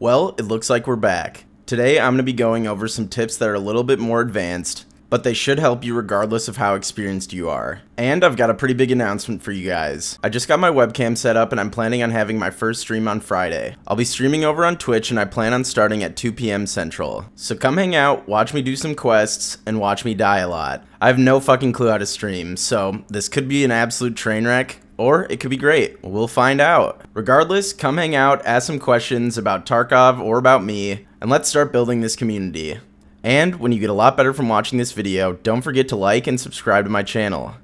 Well, it looks like we're back. Today I'm going to be going over some tips that are a little bit more advanced, but they should help you regardless of how experienced you are. And I've got a pretty big announcement for you guys. I just got my webcam set up and I'm planning on having my first stream on Friday. I'll be streaming over on Twitch and I plan on starting at 2 p.m. Central. So come hang out, watch me do some quests, and watch me die a lot. I have no fucking clue how to stream, so this could be an absolute train wreck, or it could be great. We'll find out. Regardless, come hang out, ask some questions about Tarkov or about me, and let's start building this community. And when you get a lot better from watching this video, don't forget to like and subscribe to my channel.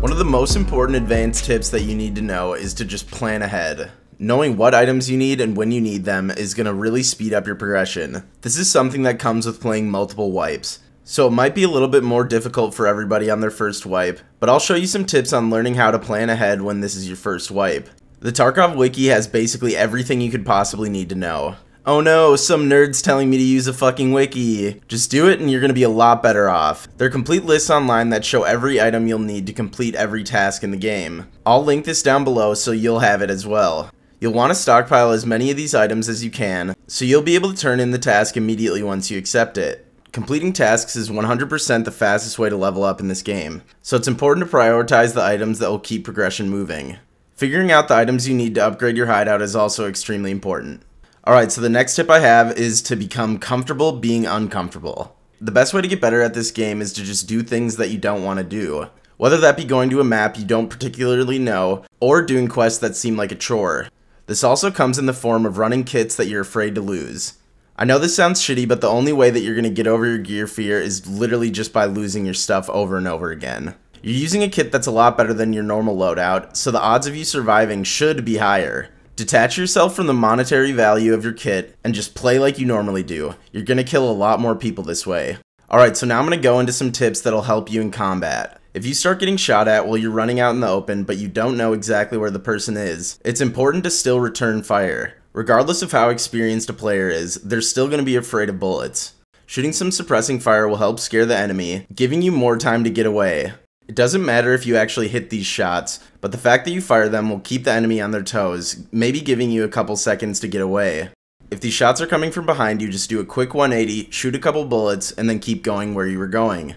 One of the most important advanced tips that you need to know is to just plan ahead. Knowing what items you need and when you need them is going to really speed up your progression. This is something that comes with playing multiple wipes. So it might be a little bit more difficult for everybody on their first wipe, but I'll show you some tips on learning how to plan ahead when this is your first wipe. The Tarkov wiki has basically everything you could possibly need to know. Oh no, some nerd's telling me to use a fucking wiki. Just do it and you're gonna be a lot better off. There are complete lists online that show every item you'll need to complete every task in the game. I'll link this down below so you'll have it as well. You'll want to stockpile as many of these items as you can, so you'll be able to turn in the task immediately once you accept it. Completing tasks is 100% the fastest way to level up in this game, so it's important to prioritize the items that will keep progression moving. Figuring out the items you need to upgrade your hideout is also extremely important. Alright, so the next tip I have is to become comfortable being uncomfortable. The best way to get better at this game is to just do things that you don't want to do. Whether that be going to a map you don't particularly know, or doing quests that seem like a chore. This also comes in the form of running kits that you're afraid to lose. I know this sounds shitty, but the only way that you're going to get over your gear fear is literally just by losing your stuff over and over again. You're using a kit that's a lot better than your normal loadout, so the odds of you surviving should be higher. Detach yourself from the monetary value of your kit and just play like you normally do. You're going to kill a lot more people this way. Alright, so now I'm to go into some tips that'll help you in combat. If you start getting shot at while you're running out in the open but you don't know exactly where the person is, it's important to still return fire. Regardless of how experienced a player is, they're still going to be afraid of bullets. Shooting some suppressing fire will help scare the enemy, giving you more time to get away. It doesn't matter if you actually hit these shots, but the fact that you fire them will keep the enemy on their toes, maybe giving you a couple seconds to get away. If these shots are coming from behind you, just do a quick 180, shoot a couple bullets, and then keep going where you were going.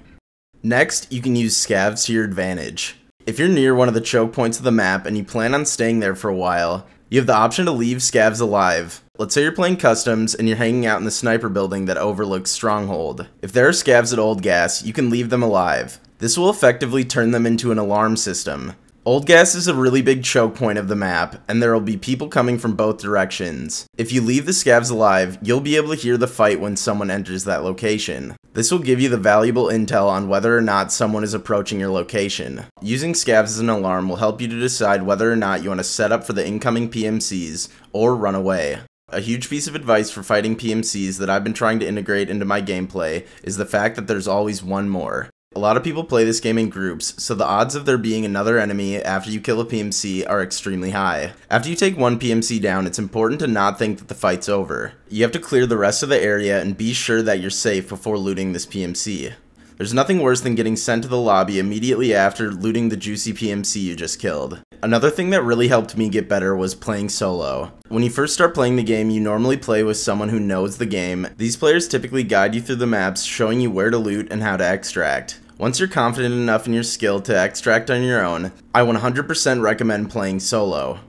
Next, you can use scavs to your advantage. If you're near one of the choke points of the map and you plan on staying there for a while, you have the option to leave scavs alive. Let's say you're playing customs and you're hanging out in the sniper building that overlooks Stronghold. If there are scavs at Old Gas, you can leave them alive. This will effectively turn them into an alarm system. Old Gas is a really big choke point of the map, and there will be people coming from both directions. If you leave the scavs alive, you'll be able to hear the fight when someone enters that location. This will give you the valuable intel on whether or not someone is approaching your location. Using scavs as an alarm will help you to decide whether or not you want to set up for the incoming PMCs or run away. A huge piece of advice for fighting PMCs that I've been trying to integrate into my gameplay is the fact that there's always one more. A lot of people play this game in groups, so the odds of there being another enemy after you kill a PMC are extremely high. After you take one PMC down, it's important to not think that the fight's over. You have to clear the rest of the area and be sure that you're safe before looting this PMC. There's nothing worse than getting sent to the lobby immediately after looting the juicy PMC you just killed. Another thing that really helped me get better was playing solo. When you first start playing the game, you normally play with someone who knows the game. These players typically guide you through the maps, showing you where to loot and how to extract. Once you're confident enough in your skill to extract on your own, I 100% recommend playing solo.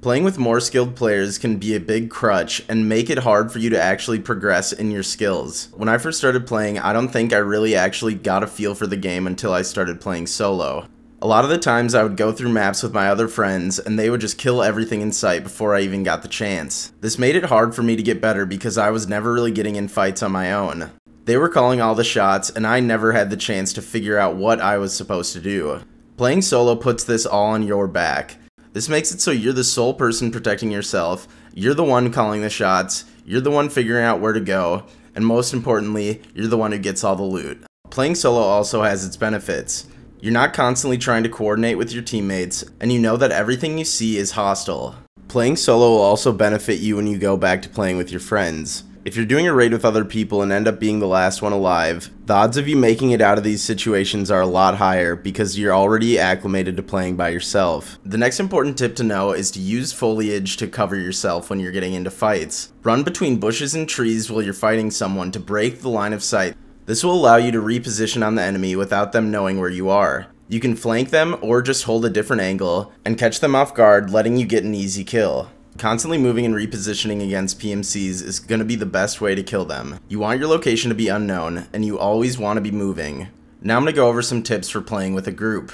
Playing with more skilled players can be a big crutch and make it hard for you to actually progress in your skills. When I first started playing, I don't think I really actually got a feel for the game until I started playing solo. A lot of the times I would go through maps with my other friends and they would just kill everything in sight before I even got the chance. This made it hard for me to get better because I was never really getting in fights on my own. They were calling all the shots, and I never had the chance to figure out what I was supposed to do. Playing solo puts this all on your back. This makes it so you're the sole person protecting yourself, you're the one calling the shots, you're the one figuring out where to go, and most importantly, you're the one who gets all the loot. Playing solo also has its benefits. You're not constantly trying to coordinate with your teammates, and you know that everything you see is hostile. Playing solo will also benefit you when you go back to playing with your friends. If you're doing a raid with other people and end up being the last one alive, the odds of you making it out of these situations are a lot higher because you're already acclimated to playing by yourself. The next important tip to know is to use foliage to cover yourself when you're getting into fights. Run between bushes and trees while you're fighting someone to break the line of sight. This will allow you to reposition on the enemy without them knowing where you are. You can flank them or just hold a different angle and catch them off guard, letting you get an easy kill. Constantly moving and repositioning against PMCs is going to be the best way to kill them. You want your location to be unknown, and you always want to be moving. Now I'm going to go over some tips for playing with a group.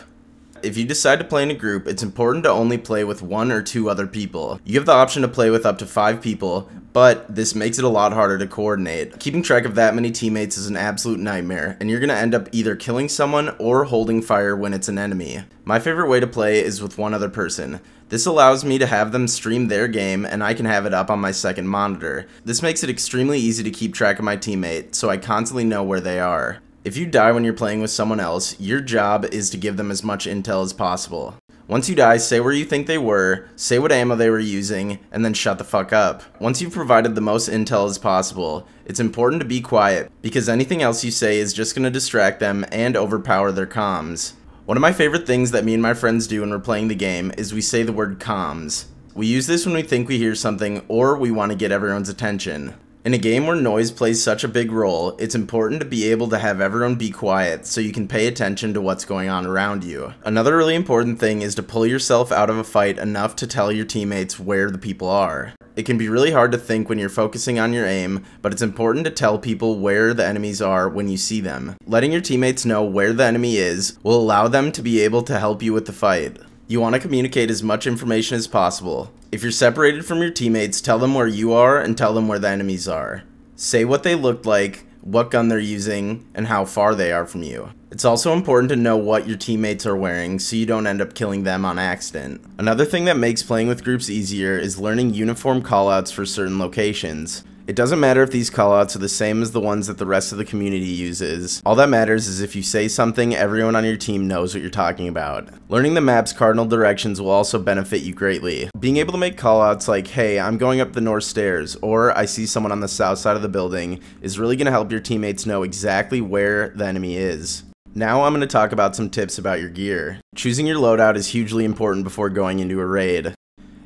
If you decide to play in a group, it's important to only play with one or two other people. You have the option to play with up to five people, but this makes it a lot harder to coordinate. Keeping track of that many teammates is an absolute nightmare, and you're going to end up either killing someone or holding fire when it's an enemy. My favorite way to play is with one other person. This allows me to have them stream their game and I can have it up on my second monitor. This makes it extremely easy to keep track of my teammate, so I constantly know where they are. If you die when you're playing with someone else, your job is to give them as much intel as possible. Once you die, say where you think they were, say what ammo they were using, and then shut the fuck up. Once you've provided the most intel as possible, it's important to be quiet, because anything else you say is just going to distract them and overpower their comms. One of my favorite things that me and my friends do when we're playing the game is we say the word comms. We use this when we think we hear something or we want to get everyone's attention. In a game where noise plays such a big role, it's important to be able to have everyone be quiet so you can pay attention to what's going on around you. Another really important thing is to pull yourself out of a fight enough to tell your teammates where the people are. It can be really hard to think when you're focusing on your aim, but it's important to tell people where the enemies are when you see them. Letting your teammates know where the enemy is will allow them to be able to help you with the fight. You want to communicate as much information as possible. If you're separated from your teammates, tell them where you are and tell them where the enemies are. Say what they look like, what gun they're using, and how far they are from you. It's also important to know what your teammates are wearing so you don't end up killing them on accident. Another thing that makes playing with groups easier is learning uniform callouts for certain locations. It doesn't matter if these callouts are the same as the ones that the rest of the community uses. All that matters is if you say something, everyone on your team knows what you're talking about. Learning the map's cardinal directions will also benefit you greatly. Being able to make callouts like, hey, I'm going up the north stairs, or I see someone on the south side of the building, is really going to help your teammates know exactly where the enemy is. Now I'm going to talk about some tips about your gear. Choosing your loadout is hugely important before going into a raid.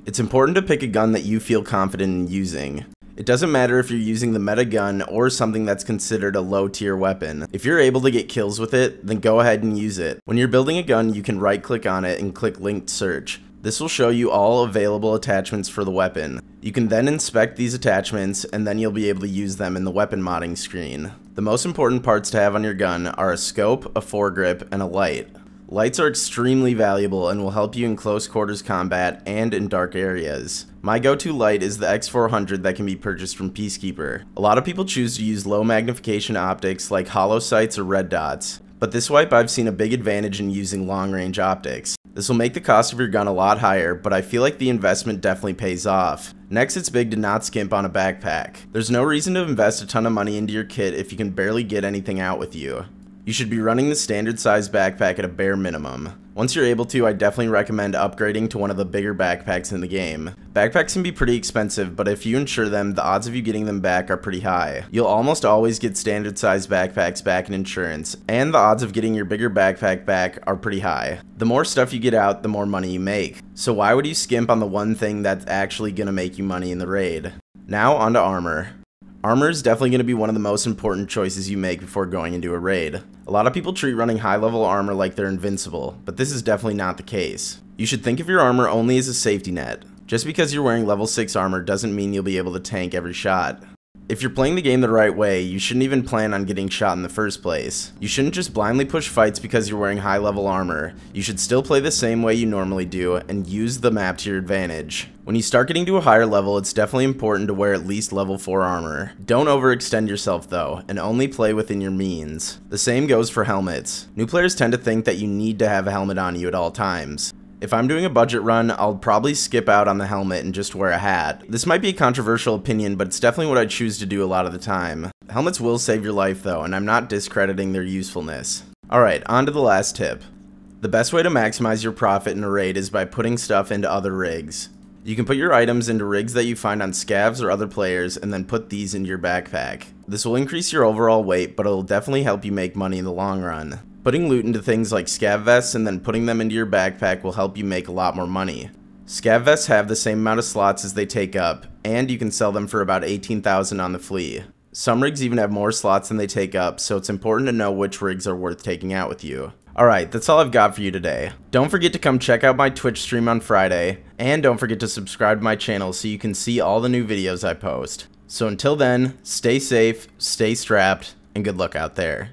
It's important to pick a gun that you feel confident in using. It doesn't matter if you're using the meta gun or something that's considered a low tier weapon. If you're able to get kills with it, then go ahead and use it. When you're building a gun, you can right click on it and click linked search. This will show you all available attachments for the weapon. You can then inspect these attachments and then you'll be able to use them in the weapon modding screen. The most important parts to have on your gun are a scope, a foregrip, and a light. Lights are extremely valuable and will help you in close quarters combat and in dark areas. My go-to light is the X400 that can be purchased from Peacekeeper. A lot of people choose to use low magnification optics like holo sights or red dots, but this wipe I've seen a big advantage in using long range optics. This will make the cost of your gun a lot higher, but I feel like the investment definitely pays off. Next, it's big to not skimp on a backpack. There's no reason to invest a ton of money into your kit if you can barely get anything out with you. You should be running the standard size backpack at a bare minimum. Once you're able to, I definitely recommend upgrading to one of the bigger backpacks in the game. Backpacks can be pretty expensive, but if you insure them, the odds of you getting them back are pretty high. You'll almost always get standard size backpacks back in insurance, and the odds of getting your bigger backpack back are pretty high. The more stuff you get out, the more money you make. So why would you skimp on the one thing that's actually gonna make you money in the raid? Now onto armor. Armor is definitely going to be one of the most important choices you make before going into a raid. A lot of people treat running high level armor like they're invincible, but this is definitely not the case. You should think of your armor only as a safety net. Just because you're wearing level 6 armor doesn't mean you'll be able to tank every shot. If you're playing the game the right way, you shouldn't even plan on getting shot in the first place. You shouldn't just blindly push fights because you're wearing high level armor. You should still play the same way you normally do and use the map to your advantage. When you start getting to a higher level, it's definitely important to wear at least level 4 armor. Don't overextend yourself though, and only play within your means. The same goes for helmets. New players tend to think that you need to have a helmet on you at all times. If I'm doing a budget run, I'll probably skip out on the helmet and just wear a hat. This might be a controversial opinion, but it's definitely what I choose to do a lot of the time. Helmets will save your life though, and I'm not discrediting their usefulness. Alright, on to the last tip. The best way to maximize your profit in a raid is by putting stuff into other rigs. You can put your items into rigs that you find on scavs or other players and then put these into your backpack. This will increase your overall weight, but it'll definitely help you make money in the long run. Putting loot into things like scav vests and then putting them into your backpack will help you make a lot more money. Scav vests have the same amount of slots as they take up, and you can sell them for about 18,000 on the flea. Some rigs even have more slots than they take up, so it's important to know which rigs are worth taking out with you. Alright, that's all I've got for you today. Don't forget to come check out my Twitch stream on Friday, and don't forget to subscribe to my channel so you can see all the new videos I post. So until then, stay safe, stay strapped, and good luck out there.